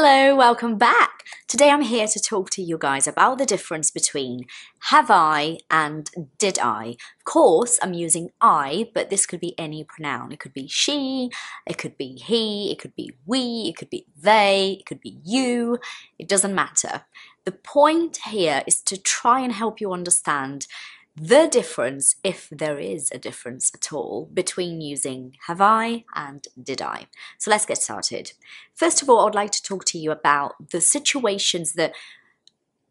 Hello, welcome back. Today I'm here to talk to you guys about the difference between have I and did I. Of course, I'm using I, but this could be any pronoun. It could be she, it could be he, it could be we, it could be they, it could be you. It doesn't matter. The point here is to try and help you understand the difference, if there is a difference at all, between using have I and did I. So let's get started. First of all, I'd like to talk to you about the situations that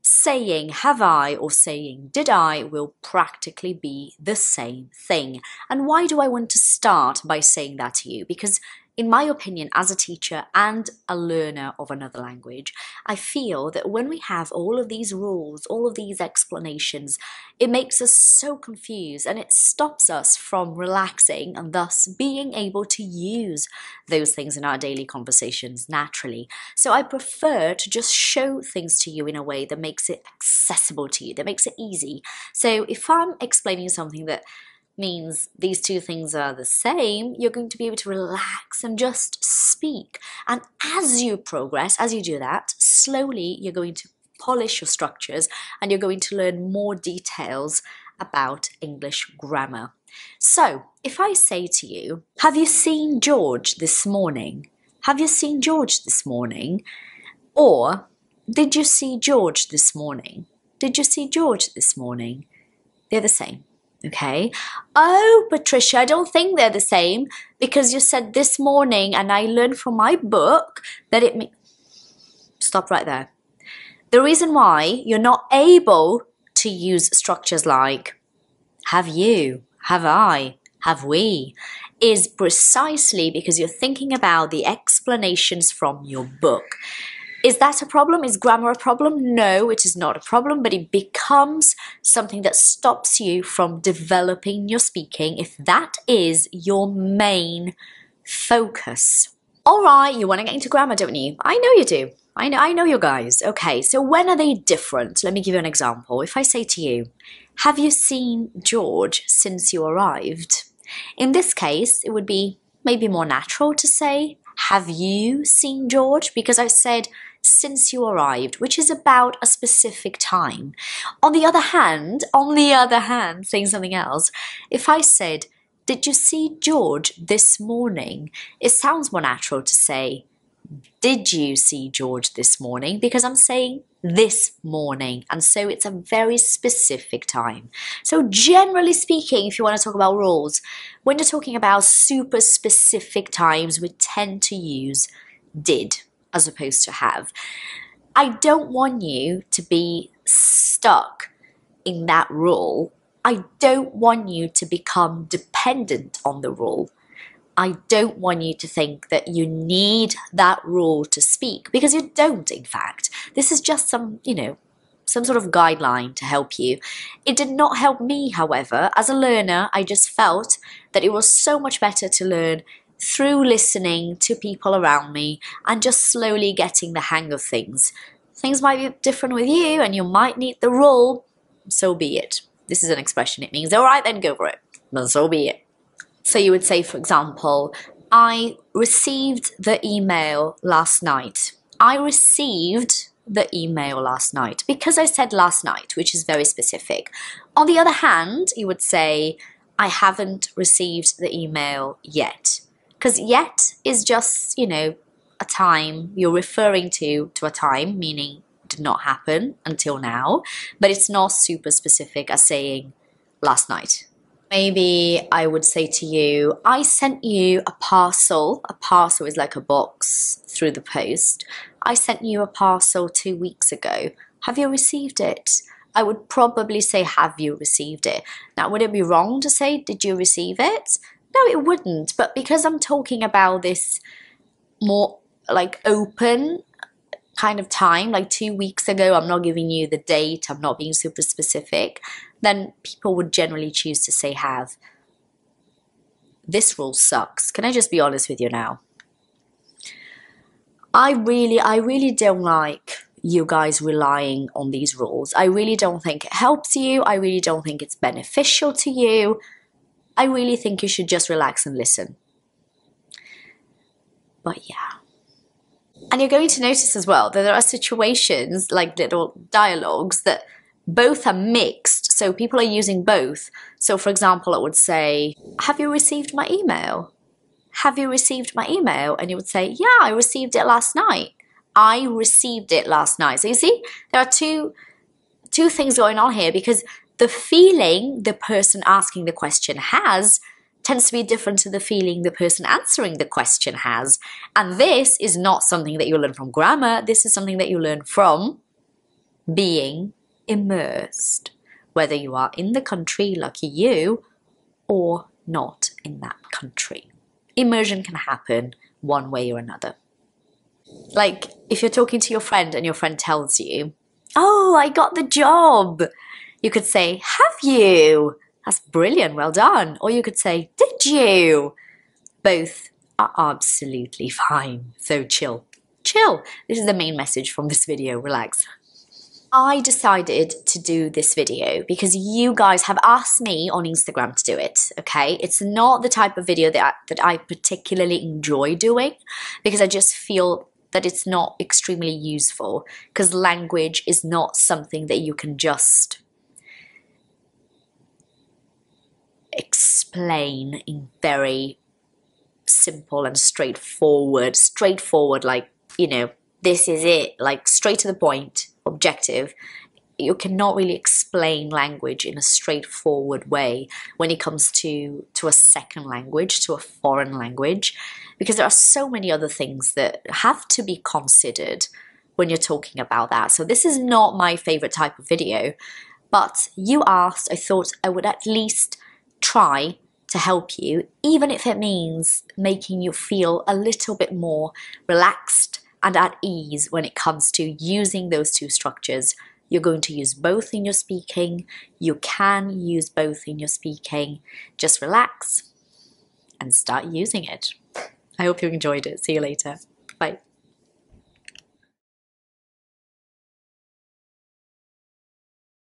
saying have I or saying did I will practically be the same thing. And why do I want to start by saying that to you? Because in my opinion, as a teacher and a learner of another language, I feel that when we have all of these rules, all of these explanations, it makes us so confused and it stops us from relaxing and thus being able to use those things in our daily conversations naturally. So I prefer to just show things to you in a way that makes it accessible to you, that makes it easy. So if I'm explaining something that means these two things are the same, you're going to be able to relax and just speak. And as you progress, as you do that, slowly you're going to polish your structures and you're going to learn more details about English grammar. So, if I say to you, Have you seen George this morning? Have you seen George this morning? Or, Did you see George this morning? Did you see George this morning? They're the same. Okay. Oh, Patricia, I don't think they're the same because you said this morning, and I learned from my book that it. Stop right there. The reason why you're not able to use structures like have you, have I, have we, is precisely because you're thinking about the explanations from your book. Is that a problem? Is grammar a problem? No, it is not a problem, but it becomes something that stops you from developing your speaking if that is your main focus. All right, you want to get into grammar, don't you? I know you do. I know, I know you guys. Okay, so when are they different? Let me give you an example. If I say to you, Have you seen George since you arrived? In this case, it would be maybe more natural to say, Have you seen George? Because I said, since you arrived, which is about a specific time. On the other hand, on the other hand, saying something else, if I said, Did you see George this morning? It sounds more natural to say, Did you see George this morning? Because I'm saying this morning, and so it's a very specific time. So, generally speaking, if you want to talk about rules, when you're talking about super specific times, we tend to use did as opposed to have. I don't want you to be stuck in that rule. I don't want you to become dependent on the rule. I don't want you to think that you need that rule to speak because you don't, in fact. This is just some, you know, some sort of guideline to help you. It did not help me, however. As a learner, I just felt that it was so much better to learn through listening to people around me and just slowly getting the hang of things. Things might be different with you and you might need the rule, so be it. This is an expression, it means, all right, then go for it. So be it. So you would say, for example, I received the email last night. I received the email last night because I said last night, which is very specific. On the other hand, you would say, I haven't received the email yet because yet is just, you know, a time you're referring to to a time, meaning did not happen until now, but it's not super specific as saying last night. Maybe I would say to you, I sent you a parcel. A parcel is like a box through the post. I sent you a parcel two weeks ago. Have you received it? I would probably say, Have you received it? Now, would it be wrong to say, Did you receive it? No, it wouldn't. But because I'm talking about this more like open kind of time, like two weeks ago, I'm not giving you the date, I'm not being super specific, then people would generally choose to say have. This rule sucks. Can I just be honest with you now? I really, I really don't like you guys relying on these rules. I really don't think it helps you. I really don't think it's beneficial to you. I really think you should just relax and listen. But yeah. And you're going to notice as well that there are situations like little dialogues that both are mixed. So people are using both. So for example, I would say, have you received my email? Have you received my email? And you would say, yeah, I received it last night. I received it last night. So you see, there are two, two things going on here because the feeling the person asking the question has tends to be different to the feeling the person answering the question has. And this is not something that you learn from grammar. This is something that you learn from being immersed, whether you are in the country, lucky you, or not in that country. Immersion can happen one way or another. Like if you're talking to your friend and your friend tells you, Oh, I got the job. You could say, Have you? That's brilliant, well done. Or you could say, Did you? Both are absolutely fine. So chill. Chill. This is the main message from this video. Relax. I decided to do this video because you guys have asked me on Instagram to do it, okay? It's not the type of video that I, that I particularly enjoy doing because I just feel that it's not extremely useful because language is not something that you can just explain in very simple and straightforward, straightforward, like, you know, this is it, like straight to the point, objective. You cannot really explain language in a straightforward way when it comes to, to a second language, to a foreign language, because there are so many other things that have to be considered when you're talking about that. So this is not my favorite type of video, but you asked, I thought I would at least try to help you, even if it means making you feel a little bit more relaxed and at ease when it comes to using those two structures. You're going to use both in your speaking. You can use both in your speaking. Just relax and start using it. I hope you enjoyed it. See you later. Bye.